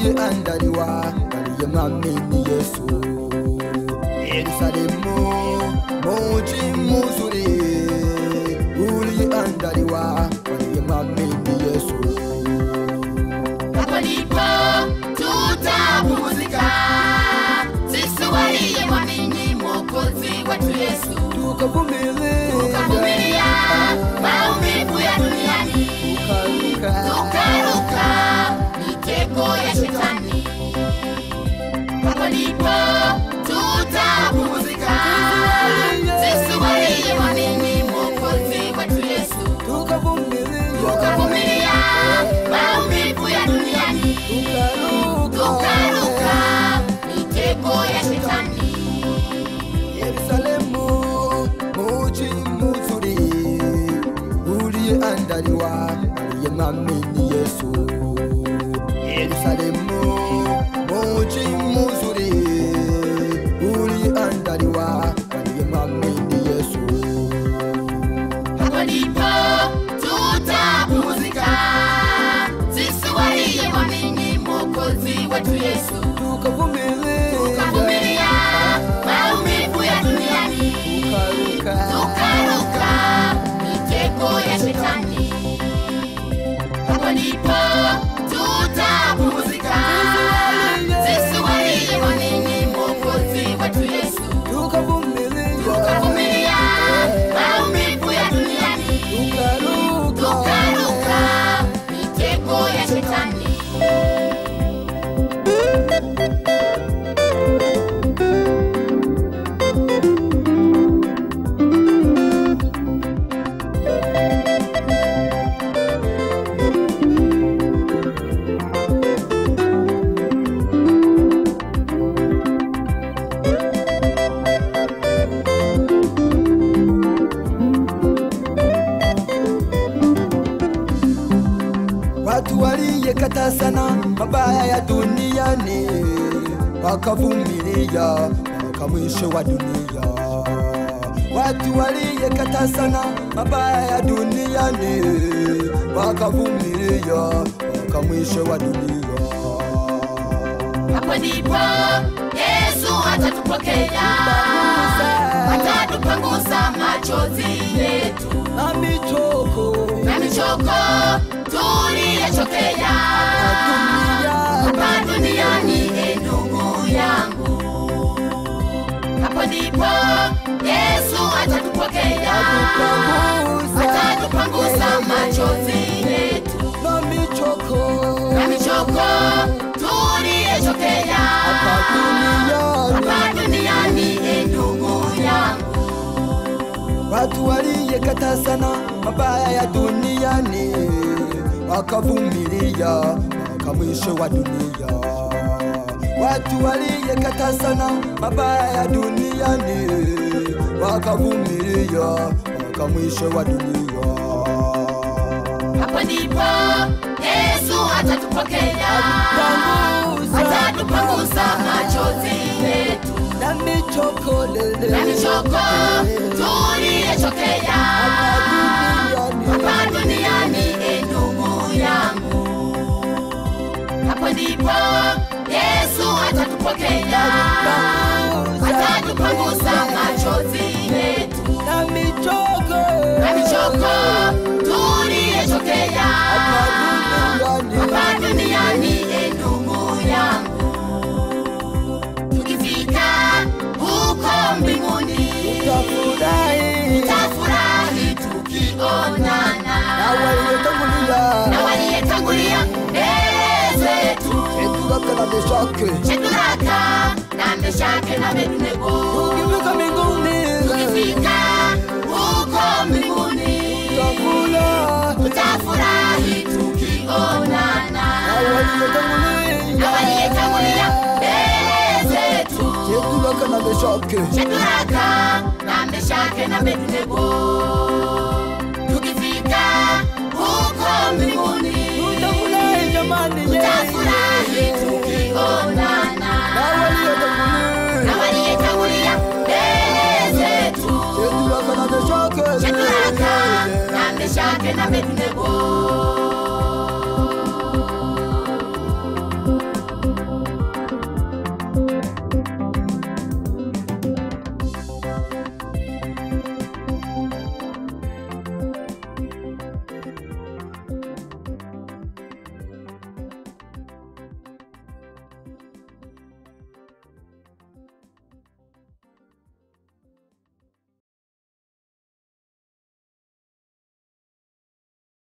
aliye andaliwa aliye mwamini yesu. Yerusalemu muji muzuri uliye andaliwa aliye mwamini yesu. Hapo ndipo tutapumzika sisi waliye mwamini mwokozi wetu yesu. Tukavumilia aliyemwamini Yesu. Waliyekata sana mabaya ya duniani. Wakavumilia mpaka mwisho wa dunia. Watu waliyekata sana mabaya ya duniani. Wakavumilia mpaka mwisho wa dunia. hapo ndipo yesu atatupokea. Atatupangusa machozi yetu. Na michoko. Na michoko tuliyechokea atatupokea atatupangusa machozi yetu. na michoko. Na michoko. Tuliyechokea. Hapa duniani e ndugu yangu. Watu waliyekata sana mabaya ya duniani. Wakavumilia mpaka mwisho wa dunia. Watu waliyekata sana mabaya ya duniani. Wakavumilia mpaka mwisho wa dunia. hapo ndipo yesu atatupokea. Atatupangusa machozi yetu. na michoko lele atatupokea atatupangusa machozi na Meshake Shadraka na Meshake na Abednego Ukifika mbinguni tukifika huko mbinguni. Tafula tutafurahi tukionana na waliotangulia na waliyetangulia mbele zetu. Eturaka na Meshake Shadraka na Meshake na Abednego na-abịa na medinebo